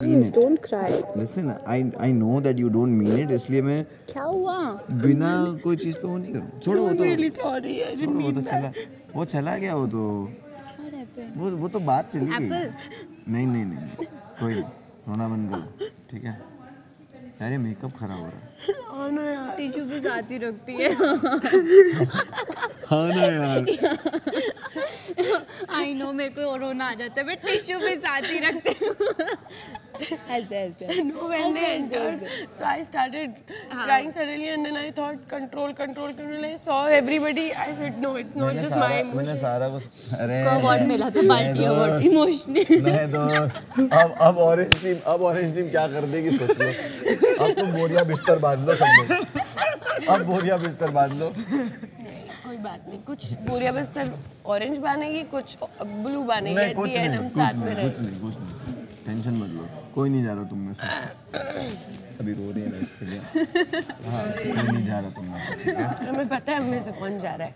Please don't cry. Listen I I know that you don't mean it इसलिए मैं क्या हुआ? बिना कोई चीज़ पे वो नहीं करूँ। छोड़ो वो तो। really sorry. I didn't वो तो चला वो चला गया वो तो। वो वो तो बात चली गई। नहीं नहीं नहीं कोई रोना बंद करो ठीक है? ये मेकअप खराब हो रहा है। no, यार. टिश्यू भी साथ ही रखती है। हाँ ना यार। आई नो मेरे को रोना आ जाता है बट टिश्यू भी साथ ही रखते ऐसे ऐसे। No, when they entered, so I started crying suddenly, and then I thought, control, control, control. I saw everybody. I said, no, it's not just my सारा मैंने emotion. सारा कुछ अरे उसको अवार्ड मिला था पार्टी अवार्ड इमोशनल नहीं दोस्त। अब अब ऑरेंज टीम अब ऑरेंज टीम क्या कर देगी सोच लो। अब तुम बोरिया बिस्तर बाँध लो सब लोग। अब बोरिया बिस्तर बाँध लो। कोई बात नहीं। कुछ बोरिया बिस्तर ऑरेंज बानेगी कुछ ब्लू बानेगी। नहीं एट कुछ द एंड नहीं हम कुछ साथ में नहीं। टेंशन मत लो। कोई नहीं जा रहा तुम में से। अभी रो रही है ना इसके लिए। हाँ कोई नहीं जा रहा तुम में से हमें पता है हमें से कौन जा रहा है?